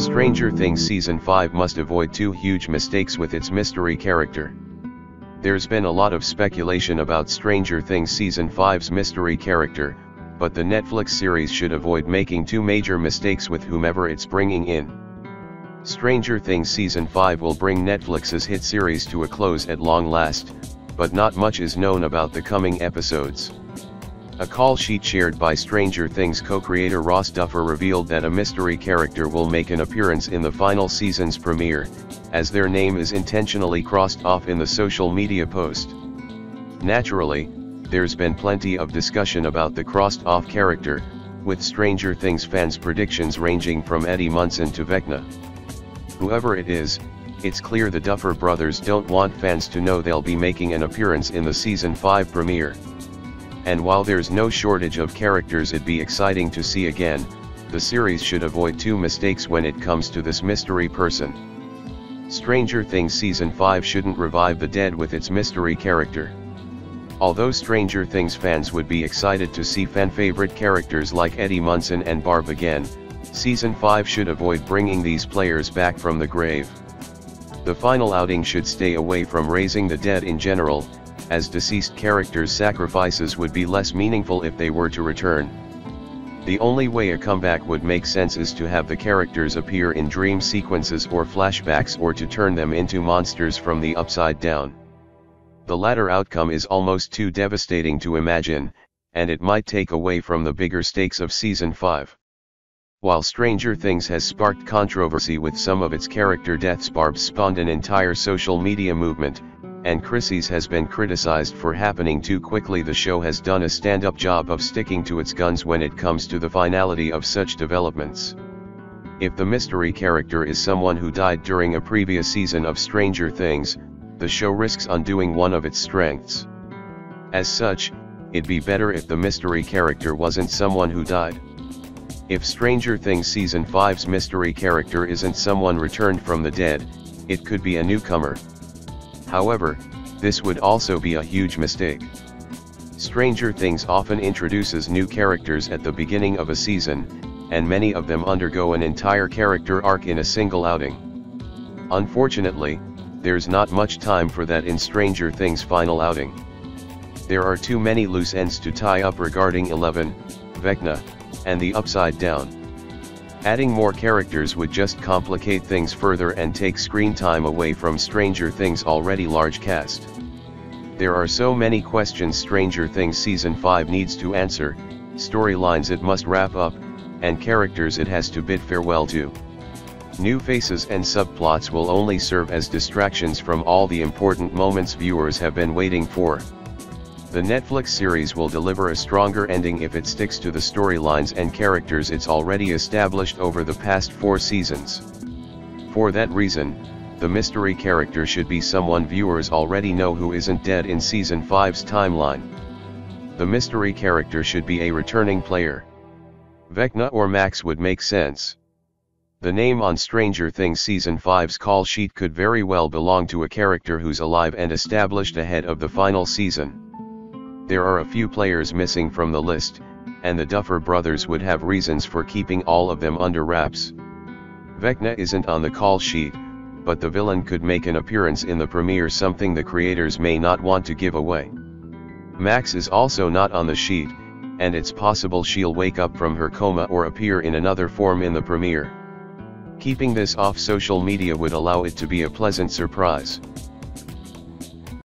Stranger Things Season 5 must avoid two huge mistakes with its mystery character. There's been a lot of speculation about Stranger Things Season 5's mystery character, but the Netflix series should avoid making two major mistakes with whomever it's bringing in. Stranger Things Season 5 will bring Netflix's hit series to a close at long last, but not much is known about the coming episodes. A call sheet shared by Stranger Things co-creator Ross Duffer revealed that a mystery character will make an appearance in the final season's premiere, as their name is intentionally crossed off in the social media post. Naturally, there's been plenty of discussion about the crossed off character, with Stranger Things fans' predictions ranging from Eddie Munson to Vecna. Whoever it is, it's clear the Duffer brothers don't want fans to know they'll be making an appearance in the season 5 premiere. And while there's no shortage of characters it'd be exciting to see again, the series should avoid two mistakes when it comes to this mystery person. Stranger Things Season 5 shouldn't revive the dead with its mystery character. Although Stranger Things fans would be excited to see fan-favorite characters like Eddie Munson and Barb again, Season 5 should avoid bringing these players back from the grave. The final outing should stay away from raising the dead in general, as deceased characters' sacrifices would be less meaningful if they were to return. The only way a comeback would make sense is to have the characters appear in dream sequences or flashbacks or to turn them into monsters from the upside down. The latter outcome is almost too devastating to imagine, and it might take away from the bigger stakes of Season 5. While Stranger Things has sparked controversy with some of its character deaths Barb spawned an entire social media movement, and Chrissy's has been criticized for happening too quickly the show has done a stand-up job of sticking to its guns when it comes to the finality of such developments. If the mystery character is someone who died during a previous season of Stranger Things, the show risks undoing one of its strengths. As such, it'd be better if the mystery character wasn't someone who died. If Stranger Things Season 5's mystery character isn't someone returned from the dead, it could be a newcomer. However, this would also be a huge mistake. Stranger Things often introduces new characters at the beginning of a season, and many of them undergo an entire character arc in a single outing. Unfortunately, there's not much time for that in Stranger Things' final outing. There are too many loose ends to tie up regarding Eleven, Vecna, and the Upside Down. Adding more characters would just complicate things further and take screen time away from Stranger Things' already large cast. There are so many questions Stranger Things Season 5 needs to answer, storylines it must wrap up, and characters it has to bid farewell to. New faces and subplots will only serve as distractions from all the important moments viewers have been waiting for. The Netflix series will deliver a stronger ending if it sticks to the storylines and characters it's already established over the past four seasons. For that reason, the mystery character should be someone viewers already know who isn't dead in Season 5's timeline. The mystery character should be a returning player. Vecna or Max would make sense. The name on Stranger Things Season 5's call sheet could very well belong to a character who's alive and established ahead of the final season. There are a few players missing from the list, and the Duffer brothers would have reasons for keeping all of them under wraps. Vecna isn't on the call sheet, but the villain could make an appearance in the premiere something the creators may not want to give away. Max is also not on the sheet, and it's possible she'll wake up from her coma or appear in another form in the premiere. Keeping this off social media would allow it to be a pleasant surprise.